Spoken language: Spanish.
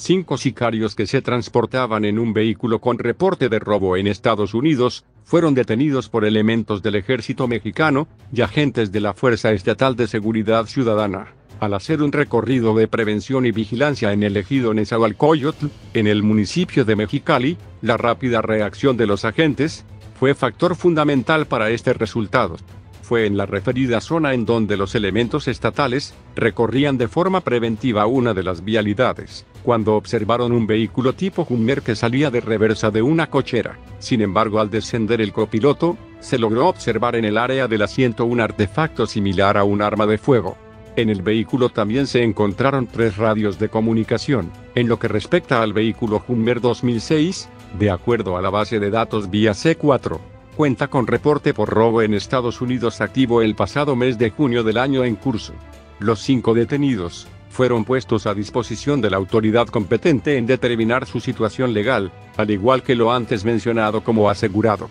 cinco sicarios que se transportaban en un vehículo con reporte de robo en Estados Unidos, fueron detenidos por elementos del ejército mexicano y agentes de la Fuerza Estatal de Seguridad Ciudadana. Al hacer un recorrido de prevención y vigilancia en el ejido Nezahualcóyotl, en el municipio de Mexicali, la rápida reacción de los agentes fue factor fundamental para este resultado fue en la referida zona en donde los elementos estatales recorrían de forma preventiva una de las vialidades, cuando observaron un vehículo tipo Hummer que salía de reversa de una cochera. Sin embargo, al descender el copiloto, se logró observar en el área del asiento un artefacto similar a un arma de fuego. En el vehículo también se encontraron tres radios de comunicación. En lo que respecta al vehículo Hummer 2006, de acuerdo a la base de datos vía C4, cuenta con reporte por robo en Estados Unidos activo el pasado mes de junio del año en curso. Los cinco detenidos fueron puestos a disposición de la autoridad competente en determinar su situación legal, al igual que lo antes mencionado como asegurado.